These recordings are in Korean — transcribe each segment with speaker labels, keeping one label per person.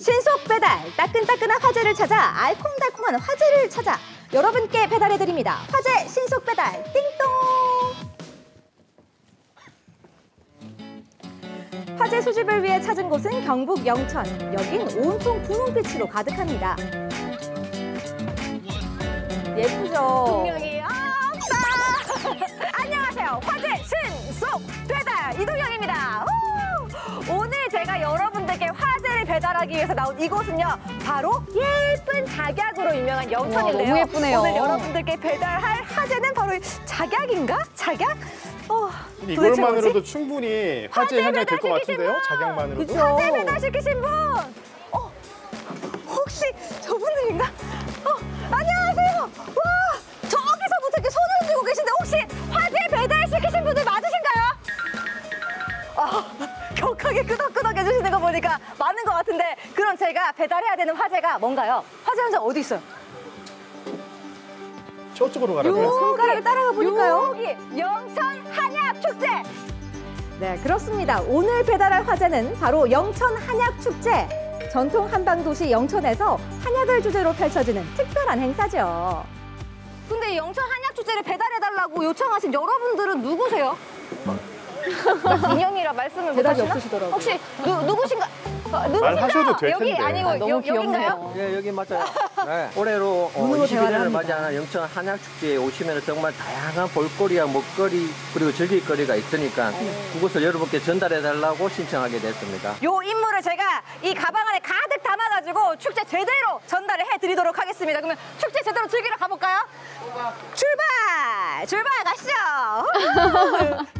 Speaker 1: 신속 배달, 따끈따끈한 화제를 찾아 알콩달콩한 화제를 찾아 여러분께 배달해드립니다. 화제 신속 배달 띵동. 화재 수집을 위해 찾은 곳은 경북 영천. 여긴 온통 분홍빛으로 가득합니다. 예쁘죠?
Speaker 2: 동영이 배달하기 위해서 나온 이곳은요. 바로 예쁜 작약으로 유명한 영천인데요.
Speaker 1: 우와, 너무 예쁘네요.
Speaker 2: 오늘 여러분들께 배달할 화제는 바로 이 작약인가? 작약? 어,
Speaker 3: 이걸만으로도
Speaker 2: 뭐지?
Speaker 3: 충분히 화제 현장이 될것
Speaker 2: 배달시키신
Speaker 3: 같은데요?
Speaker 2: 분!
Speaker 3: 작약만으로도.
Speaker 1: 그쵸?
Speaker 2: 화제 배달 시키신 분! 어, 혹시 저분들인가? 어, 안녕하세요! 와, 저기서부터 이렇게 손을 흔들고 계신데 혹시 화재 배달 시키신 분들 맞으신가요? 아, 격하게 끄덕끄덕 해주시는 거 보니까 같은데 그럼 제가 배달해야 되는 화재가 뭔가요? 화재 현장 어디 있어요?
Speaker 3: 저쪽으로 가라고요?
Speaker 1: 손가락을 따라가 보니까요.
Speaker 2: 여기 영천 한약 축제!
Speaker 1: 네, 그렇습니다. 오늘 배달할 화제는 바로 영천 한약 축제. 전통 한방 도시 영천에서 한약을 주제로 펼쳐지는 특별한 행사죠.
Speaker 2: 근데 영천 한약 축제를 배달해 달라고 요청하신 여러분들은 누구세요? 인형이라 말씀을
Speaker 1: 대답이
Speaker 2: 못하시나?
Speaker 1: 없으시더라고요.
Speaker 2: 혹시 누, 누구신가? 어, 누구신가?
Speaker 3: 말하셔도 될
Speaker 2: 여기
Speaker 3: 텐데.
Speaker 2: 아니고
Speaker 1: 아, 너무
Speaker 2: 여,
Speaker 1: 귀엽네요.
Speaker 2: 여긴가요?
Speaker 4: 예, 여기 맞아요. 네. 올해로 어,
Speaker 1: 눈으로 대화를
Speaker 4: 21년을
Speaker 1: 합니다.
Speaker 4: 맞이하는 영천 한약축제에 오시면 정말 다양한 볼거리와 먹거리 그리고 즐길거리가 있으니까 그것을 여러분께 전달해달라고 신청하게 됐습니다.
Speaker 2: 요 인물을 제가 이 가방 안에 가득 담아가지고 축제 제대로 전달을 해드리도록 하겠습니다. 그러면 축제 제대로 즐기러 가볼까요? 출발! 출발 가시죠!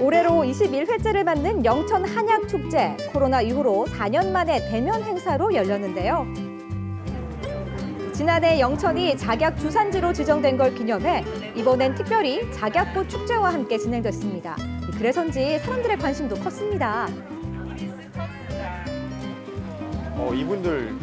Speaker 1: 올해로 21회째를 맞는 영천 한약 축제. 코로나 이후로 4년 만에 대면 행사로 열렸는데요. 지난해 영천이 작약 주산지로 지정된 걸 기념해 이번엔 특별히 작약꽃 축제와 함께 진행됐습니다. 그래서인지 사람들의 관심도 컸습니다.
Speaker 3: 어, 이분들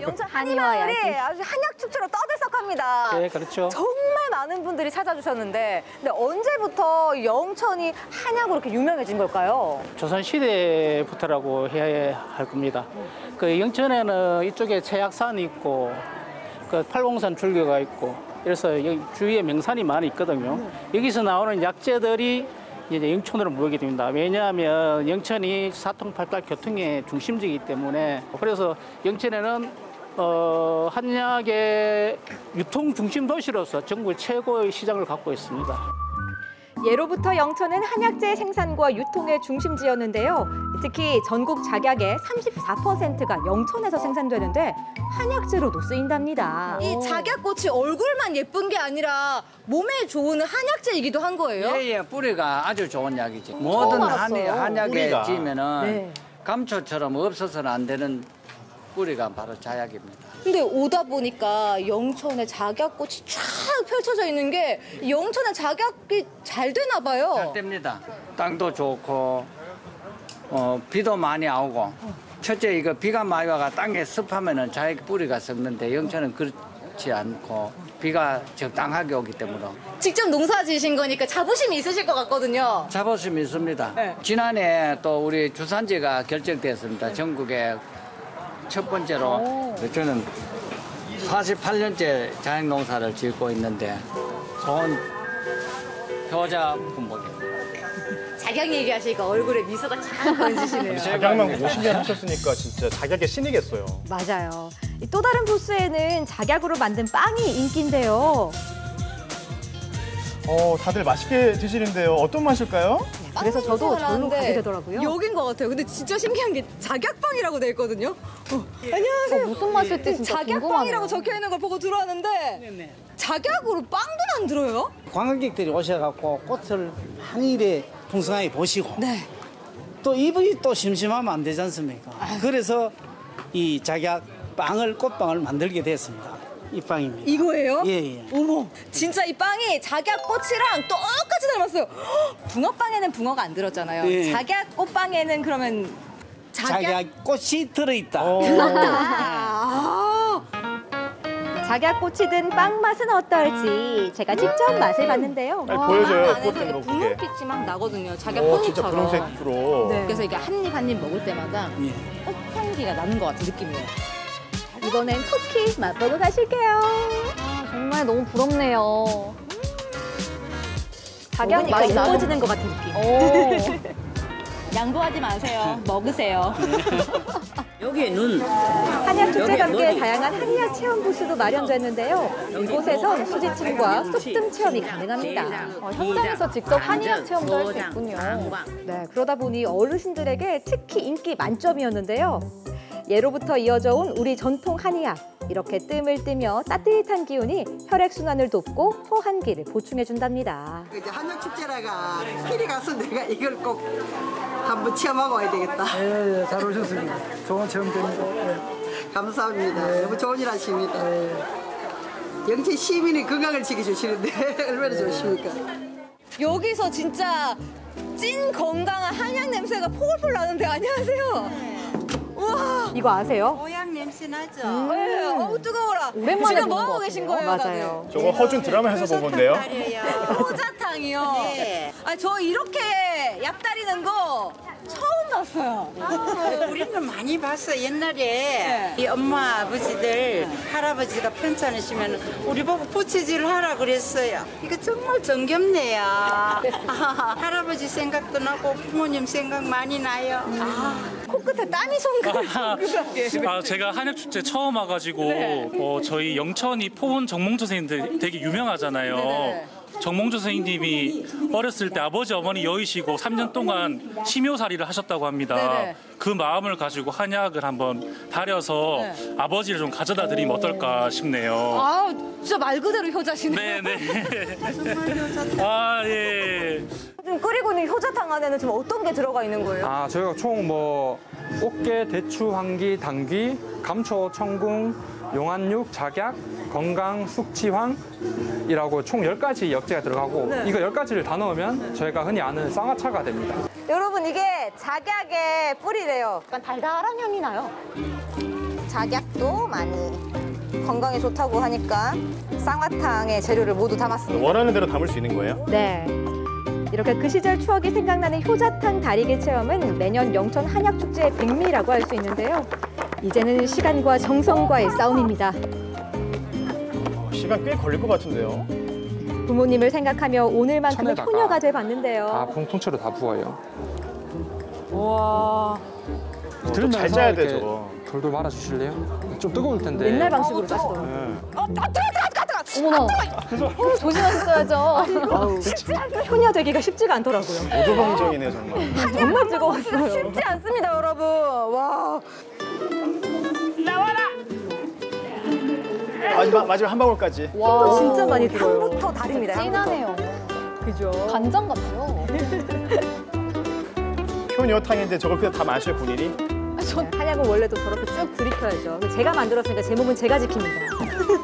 Speaker 2: 영천 한의마을이
Speaker 1: 약이.
Speaker 2: 아주 한약 축제로 떠들썩합니다.
Speaker 5: 네, 그렇죠.
Speaker 2: 정말 많은 분들이 찾아주셨는데 근데 언제부터 영천이 한약으로 이렇게 유명해진 걸까요?
Speaker 5: 조선 시대부터라고 해야 할 겁니다. 그 영천에는 이쪽에 채약산이 있고 그 팔공산 줄교가 있고 그래서 여기 주위에 명산이 많이 있거든요. 여기서 나오는 약재들이 이제 영천으로 모이게 됩니다. 왜냐하면 영천이 사통팔달 교통의 중심지이기 때문에 그래서 영천에는 어, 한약의 유통 중심 도시로서 전국 최고의 시장을 갖고 있습니다.
Speaker 1: 예로부터 영천은 한약재 생산과 유통의 중심지였는데요. 특히 전국 작약의 34%가 영천에서 생산되는데 한약재로도 쓰인답니다.
Speaker 2: 이 작약꽃이 얼굴만 예쁜 게 아니라 몸에 좋은 한약재이기도 한 거예요?
Speaker 6: 예, 예, 뿌리가 아주 좋은 약이지. 모든 한. 한약에
Speaker 3: 뿌리가.
Speaker 6: 찌면은
Speaker 1: 네.
Speaker 6: 감초처럼 없어서는 안 되는 뿌리가 바로 자약입니다.
Speaker 2: 근데 오다 보니까 영천에 작약꽃이 쫙 펼쳐져 있는 게 영천에 작약이 잘 되나 봐요.
Speaker 6: 잘 됩니다. 땅도 좋고, 어, 비도 많이 오고. 첫째, 이거 비가 많이 와가 땅에 습하면은 자약 뿌리가 썩는데 영천은 그렇지 않고 비가 적당하게 오기 때문에
Speaker 2: 직접 농사 지으신 거니까 자부심이 있으실 것 같거든요.
Speaker 6: 자부심이 있습니다.
Speaker 2: 네.
Speaker 6: 지난해 또 우리 주산지가 결정됐습니다. 전국에 첫 번째로 저는 48년째 자연 농사를 짓고 있는데 좋은 효자 품목입니다.
Speaker 2: 작약 얘기하시니까 얼굴에 미소가 쫙 번지시네요.
Speaker 3: 작약만 50년 하셨으니까 진짜 작약의 신이겠어요.
Speaker 1: 맞아요. 이또 다른 부스에는 작약으로 만든 빵이 인기인데요.
Speaker 3: 어, 다들 맛있게 드시는데요. 어떤 맛일까요?
Speaker 1: 그래서 저도 절로 가게 되더라고요.
Speaker 2: 여긴 것 같아요. 근데 진짜 신기한 게 작약빵이라고 돼 있거든요. 어, 안녕하세요.
Speaker 1: 무슨 맛일지 진짜
Speaker 2: 작약빵이라고
Speaker 1: 궁금하네요.
Speaker 2: 적혀 있는 걸 보고 들어왔는데 작약으로 빵도 만들어요?
Speaker 7: 관광객들이 오셔갖고 꽃을 항일에 풍성하게 보시고
Speaker 2: 네.
Speaker 7: 또 입이 또 심심하면 안 되지 않습니까? 그래서 이 작약 빵을 꽃빵을 만들게 됐습니다. 이 빵입니다.
Speaker 2: 이거예요?
Speaker 7: 예, 예.
Speaker 2: 어머, 진짜 이 빵이 작약 꽃이랑 똑같이 닮았어요. 헉, 붕어빵에는 붕어가 안 들었잖아요.
Speaker 7: 예.
Speaker 2: 작약 꽃빵에는 그러면 작약,
Speaker 7: 작약 꽃이 들어있다.
Speaker 3: 어,
Speaker 2: 아,
Speaker 1: 작약꽃이 든 빵 맛은 어떨지 제가 직접 맛을 봤는데요.
Speaker 3: 아니, 보여줘요.
Speaker 2: 빵 이렇게
Speaker 3: 먹게.
Speaker 2: 분홍빛이 막 나거든요. 자기
Speaker 3: 오, 진짜
Speaker 2: 폰이처럼.
Speaker 3: 분홍색으로.
Speaker 1: 네.
Speaker 2: 그래서 이게 한 입 한 입 먹을 때마다
Speaker 7: 예.
Speaker 2: 꽃향기가 나는 것 같은 느낌이에요.
Speaker 1: 이번엔 쿠키 맛보고 가실게요.
Speaker 2: 아, 정말 너무 부럽네요.
Speaker 1: 작약니까
Speaker 2: 맛이
Speaker 1: 이뻐지는 것 같은 느낌.
Speaker 2: 오. 양보하지 마세요. 먹으세요.
Speaker 8: 여기에 눈,
Speaker 1: 함께
Speaker 8: 머리.
Speaker 1: 다양한 한의학 체험 부스도 마련됐는데요. 이곳에선 수지침과 쑥뜸 체험이 가능합니다.
Speaker 2: 어, 현장에서 직접 한의학 체험도 할 수 있군요.
Speaker 1: 네, 그러다 보니 어르신들에게 특히 인기 만점이었는데요. 예로부터 이어져 온 우리 전통 한의학. 이렇게 뜸을 뜨며 따뜻한 기운이 혈액순환을 돕고 소환기를 보충해 준답니다.
Speaker 9: 이제 한약 축제라가 필이 가서 내가 이걸 꼭 한번 체험하고 와야 되겠다.
Speaker 7: 예, 잘 오셨습니다. 좋은 체험 됩니다.
Speaker 9: 감사합니다. 너무 좋은 일 하십니다. 영천 시민의 건강을 지켜주시는데 얼마나 좋으십니까?
Speaker 2: 여기서 진짜 찐 건강한 한약 냄새가 포글포글 나는데 안녕하세요. 우와.
Speaker 1: 이거 아세요?
Speaker 9: 모양 냄새 나죠?
Speaker 2: 네, 어우 뜨거워라.
Speaker 1: 오랜만에
Speaker 2: 지금
Speaker 1: 보는
Speaker 2: 뭐 계신. 거예요,
Speaker 1: 맞아요.
Speaker 3: 저거 허준 드라마에서 본 건데요.
Speaker 2: 호자탕이요.
Speaker 9: 네.
Speaker 2: 아, 저 이렇게 약 다리는 거 처음 봤어요.
Speaker 10: 아, 우리는 많이 봤어 옛날에
Speaker 2: 네.
Speaker 10: 이 엄마 아버지들 할아버지가 편찮으시면 우리 보고 부채질 하라 그랬어요 이거 정말 정겹네요 할아버지 생각도 나고 부모님 생각 많이 나요
Speaker 2: 코끝에 땀이 손가락이
Speaker 11: 아, 제가 한약축제 처음 와가지고
Speaker 2: 네.
Speaker 11: 어, 저희 영천이 포원 정몽조 선생님들 되게 유명하잖아요.
Speaker 2: 네네.
Speaker 11: 정몽조 선생님이 어렸을 때 아버지 어머니 여의시고 3년 동안 심요살이를 하셨다고 합니다.
Speaker 2: 네네.
Speaker 11: 그 마음을 가지고 한약을 한번 다려서
Speaker 2: 네.
Speaker 11: 아버지를 좀 가져다 드리면 어떨까 싶네요.
Speaker 2: 아, 진짜 말 그대로 효자시네.
Speaker 11: 네네. 아, 예.
Speaker 2: 지금 끓이고 있는 효자탕 안에는 지금 어떤 게 들어가 있는 거예요?
Speaker 12: 아, 저희가 총 뭐 꽃게, 대추, 황기, 당귀, 감초, 청궁, 용안육, 작약, 건강, 숙취황이라고 총 10가지 역제가 들어가고
Speaker 2: 네.
Speaker 12: 이거 10가지를 다 넣으면 저희가 흔히 아는 쌍화차가 됩니다.
Speaker 2: 여러분 이게 작약의 뿌리래요. 약간 달달한 향이 나요. 작약도 많이 건강에 좋다고 하니까 쌍화탕의 재료를 모두 담았습니다.
Speaker 3: 원하는 대로 담을 수 있는 거예요?
Speaker 1: 네. 이렇게 그 시절 추억이 생각나는 효자탕 다리기 체험은 매년 영천 한약축제의 백미라고 할 수 있는데요. 이제는 시간과 정성과의 싸움입니다.
Speaker 3: 어, 시간 꽤 걸릴 것 같은데요.
Speaker 1: 부모님을 생각하며 오늘만큼은 효녀가
Speaker 12: 돼다
Speaker 1: 봤는데요.
Speaker 12: 통- 통째로 다 부어요.
Speaker 2: 와.
Speaker 3: 또잘 짜야 돼,
Speaker 12: 이렇게
Speaker 3: 저거.
Speaker 12: 돌돌 말아 주실래요? 좀 뜨거울 텐데.
Speaker 1: 옛날 방식으로 짜시더라고요.
Speaker 3: 네.
Speaker 2: 어, 뜨거, 뜨거, 뜨거. 어머나. 어, 조심하셨어야죠.
Speaker 1: 효녀 되기가 쉽지가 않더라고요.
Speaker 3: 오도방정이네 정말.
Speaker 1: 정말 뜨거웠어요.
Speaker 2: 쉽지 않습니다, 여러분. 와.
Speaker 3: 마지막 마지막 한 방울까지.
Speaker 1: 와, 진짜 많이 들어요.
Speaker 2: 향부터 다릅니다.
Speaker 1: 진하네요.
Speaker 2: 그죠. 간장 같아요.
Speaker 3: 효녀탕인데 저걸 그냥 다 마셔요 본인이?
Speaker 1: 전 한약은 원래도 저렇게 쭉 들이켜야죠. 제가 만들었으니까 제 몸은 제가 지킵니다.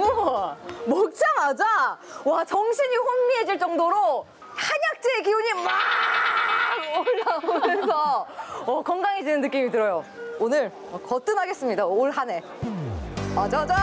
Speaker 2: 여러분. 먹자마자 와, 정신이 혼미해질 정도로 한약재의 기운이 막 올라오면서 어, 건강해지는 느낌이 들어요. 오늘 거뜬하겠습니다. 올 한 해. 어저저.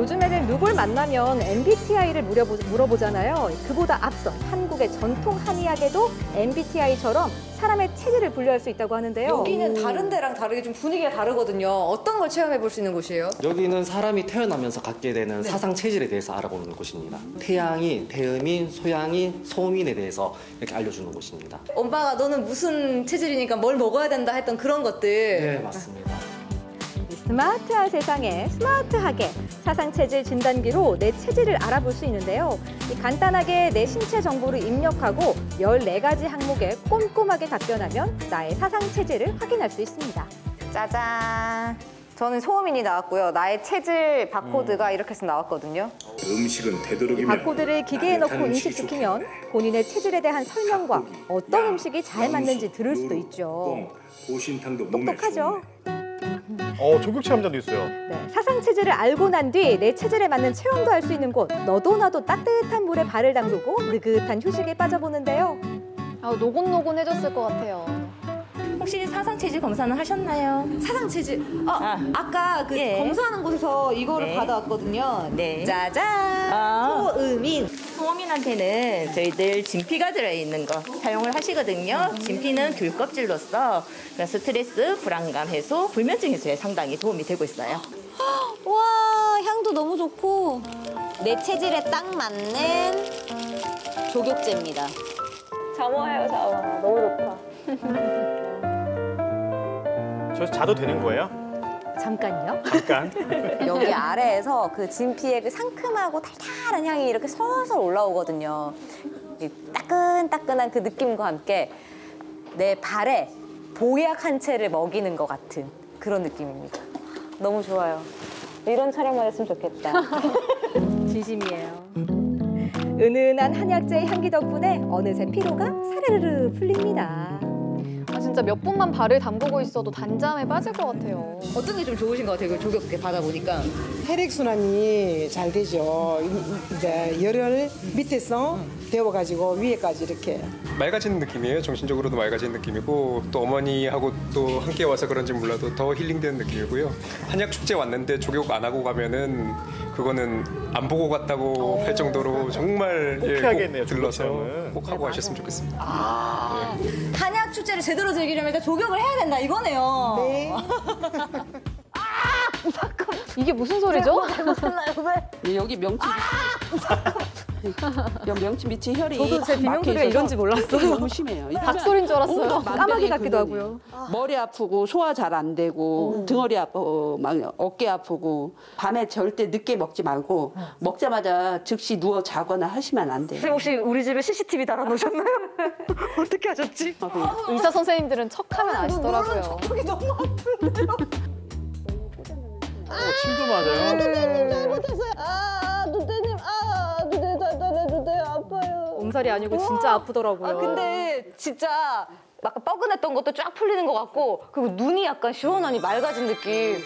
Speaker 1: 요즘 애들 누굴 만나면 MBTI를 물어보, 물어보잖아요. 그보다 앞서 한국의 전통 한의학에도 MBTI처럼 사람의 체질을 분류할 수 있다고 하는데요.
Speaker 2: 여기는 다른 데랑 다르게 좀 분위기가 다르거든요. 어떤 걸 체험해 볼 수 있는 곳이에요?
Speaker 13: 여기는 사람이 태어나면서 갖게 되는 사상 체질에 대해서 알아보는 곳입니다. 태양인, 태음인, 소양인, 소음인에 대해서 이렇게 알려주는 곳입니다.
Speaker 2: 엄마가 너는 무슨 체질이니까 뭘 먹어야 된다 했던 그런 것들.
Speaker 13: 네, 맞습니다.
Speaker 1: 이 스마트한 세상에 스마트하게 사상체질 진단기로 내 체질을 알아볼 수 있는데요. 이 간단하게 내 신체 정보를 입력하고 14가지 항목에 꼼꼼하게 답변하면 나의 사상체질을 확인할 수 있습니다.
Speaker 2: 짜잔. 저는 소음인이 나왔고요. 나의 체질 바코드가 이렇게 해서 나왔거든요.
Speaker 14: 음식은
Speaker 1: 이
Speaker 14: 되도록이면
Speaker 1: 바코드를 기계에 넣고 인식시키면
Speaker 14: 좋겠네.
Speaker 1: 본인의 체질에 대한 설명과 어떤 음식이 잘 맞는지 들을 수도 있죠.
Speaker 14: 뻥, 보신탕도 몸에
Speaker 1: 똑똑하죠?
Speaker 3: 어 조격 체험장도 있어요.
Speaker 1: 네, 사상 체질을 알고 난 뒤 내 체질에 맞는 체험도 할 수 있는 곳 너도 나도 따뜻한 물에 발을 담그고 느긋한 휴식에 빠져보는데요.
Speaker 2: 아, 노곤노곤해졌을 것 같아요. 혹시 사상 체질 검사는 하셨나요?
Speaker 1: 사상 체질. 어, 아까 그
Speaker 2: 예.
Speaker 1: 검사하는 곳에서 이거를
Speaker 2: 네.
Speaker 1: 받아왔거든요.
Speaker 2: 네.
Speaker 1: 짜잔.
Speaker 2: 아.
Speaker 1: 소음인.
Speaker 2: 소음인한테는 저희들 진피가 들어있는 거 사용을 하시거든요. 진피는 귤 껍질로서 스트레스, 불안감 해소, 불면증 해소에 상당히 도움이 되고 있어요.
Speaker 1: 와, 향도 너무 좋고 내 체질에 딱 맞는 조격제입니다.
Speaker 2: 잠와요, 잠와. 너무 좋다.
Speaker 3: 저 자도 되는 거예요?
Speaker 1: 잠깐요.
Speaker 3: 잠깐.
Speaker 1: 여기 아래에서 그 진피의 그 상큼하고 달달한 향이 이렇게 솔솔 올라오거든요. 이 따끈따끈한 그 느낌과 함께 내 발에 보약 한 채를 먹이는 것 같은 그런 느낌입니다. 너무 좋아요. 이런 촬영만 했으면 좋겠다. 진심이에요. 은은한 한약재의 향기 덕분에 어느새 피로가 사르르르 풀립니다.
Speaker 15: 아, 진짜 몇 분만 발을 담그고 있어도 단잠에 빠질 것 같아요.
Speaker 1: 어떤 게 좀 좋으신 것 같아요? 그 조격제 받아보니까.
Speaker 16: 혈액순환이 잘 되죠. 이- 이제 열을 밑에서 데워가지고 위에까지 이렇게.
Speaker 17: 맑아지는 느낌이에요. 정신적으로도 맑아지는 느낌이고 또 어머니하고 또 함께 와서 그런지 몰라도 더 힐링되는 느낌이고요. 한약 축제 왔는데 조격 안 하고 가면은 그거는 안 보고 갔다고 할 정도로 정말
Speaker 3: 꼭
Speaker 17: 예,
Speaker 3: 해야겠네요,
Speaker 17: 들러서. 꼭 하고 가셨으면 좋겠습니다.
Speaker 1: 아, 한약 축제를 제대로 즐기려면 일단 조격을 해야 된다 이거네요. 네.
Speaker 15: 이게 무슨 소리죠?
Speaker 1: 잘못 했나요? 왜?
Speaker 8: 여기 명치 여기 명치 밑에 혈이
Speaker 15: 저도 제 비명 소리가 이런지 몰랐어요.
Speaker 8: 너무 심해요.
Speaker 15: 닭소리인 줄 알았어요.
Speaker 8: 만병의
Speaker 15: 까마귀 같기도. 하고요.
Speaker 8: 머리 아프고 소화 잘 안 되고 등허리 아프고 막 어깨 아프고 밤에 절대 늦게 먹지 말고 먹자마자 즉시 누워 자거나 하시면 안 돼요.
Speaker 2: 선생님 혹시 우리 집에 CCTV 달아놓으셨나요? 어떻게 하셨지?
Speaker 15: 의사 선생님들은 척하면 아시더라고요.
Speaker 1: 너무 아픈데요?
Speaker 3: 어, 침도 맞아요.
Speaker 1: 누대님 잘못했어요.
Speaker 15: 몸살이 아니고 진짜 아프더라고요.
Speaker 2: 아 근데 진짜 약간 뻐근했던 것도 쫙 풀리는 것 같고 그리고 눈이 약간 시원하니 맑아진 느낌.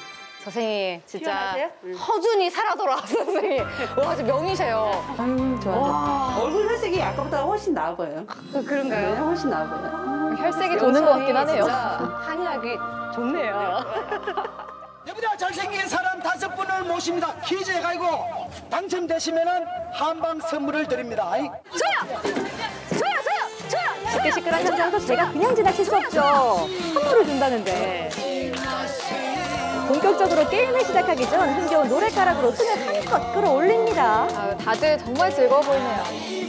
Speaker 2: 선생님 진짜
Speaker 1: 시원하세요?
Speaker 2: 허준이 살아 돌아왔어 선생님. 와 진짜 명이세요.
Speaker 8: 음, 좋아요. 얼굴 혈색이 아까보다 훨씬 나아 보여요.
Speaker 2: 그런가요?
Speaker 8: 네, 훨씬 나아 보여요.
Speaker 15: 혈색이 도는 것 같긴 하네요.
Speaker 2: 한의학이 좋네요.
Speaker 7: 여기다 잘생긴 사람 다섯 분을 모십니다. 퀴즈에 가고 당첨되시면은 한방 선물을 드립니다.
Speaker 1: 저요! 저요, 저요, 저요! 시끌 시끌한 현장도 제가 그냥 지나칠 수 없죠. 선물을 준다는데. 본격적으로 게임을 시작하기 전 흥겨운 노래가락으로 춤을 한껏 끌어올립니다.
Speaker 15: 아, 다들 정말 즐거워 보이네요.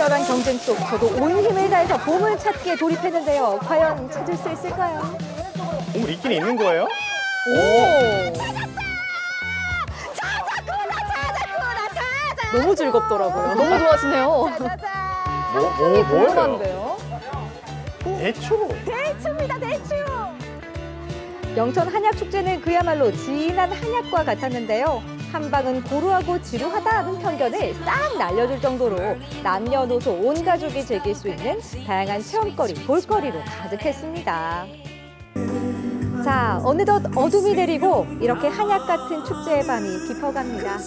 Speaker 1: 치열한 경쟁 속 저도 온 힘을 다해서 보물 찾기에 돌입했는데요. 과연 찾을 수 있을까요?
Speaker 3: 보물 있긴 있는 거예요?
Speaker 1: 오!
Speaker 15: 너무 즐겁더라고요. 너무 좋아하시네요.
Speaker 3: 뭐, 뭐, 뭐예요? 대추.
Speaker 1: 대추입니다, 대추! 영천 한약축제는 그야말로 진한 한약과 같았는데요. 한방은 고루하고 지루하다는 편견을 싹 날려줄 정도로 남녀노소 온 가족이 즐길 수 있는 다양한 체험거리, 볼거리로 가득했습니다. 자, 어느덧 어둠이 내리고 이렇게 한약 같은 축제의 밤이 깊어갑니다.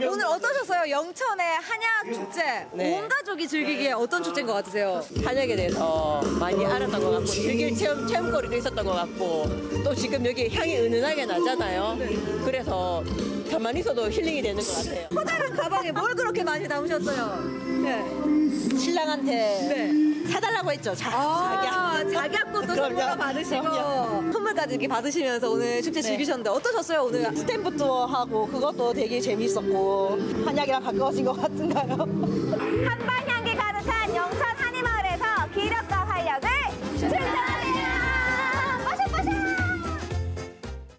Speaker 1: 오늘 어떠셨어요? 영천의 한약 축제.
Speaker 18: 네.
Speaker 1: 온 가족이 즐기기에 어떤 축제인 것 같으세요?
Speaker 18: 한약에 대해서 많이 알았던 것 같고 즐길 체험, 체험거리도 있었던 것 같고 또 지금 여기 향이 은은하게 나잖아요. 그래서 가만히 있어도 힐링이 되는 것 같아요.
Speaker 1: 커다란 가방에 뭘 그렇게 많이 담으셨어요? 네.
Speaker 18: 신랑한테 사달라고 했죠. 자,
Speaker 1: 아,
Speaker 18: 자기야.
Speaker 1: 자기야 것도. 선물로 받으시고
Speaker 18: 그럼요.
Speaker 1: 선물까지 이렇게 받으시면서 오늘 축제
Speaker 18: 네.
Speaker 1: 즐기셨는데 어떠셨어요 오늘?
Speaker 18: 스탬프 투어 하고 그것도 되게 재밌었고 한약이랑 가까워진 것 같은가요?
Speaker 1: 한방 향기 가득한 영천 한의마을에서 기력과 활력을 충전합니다.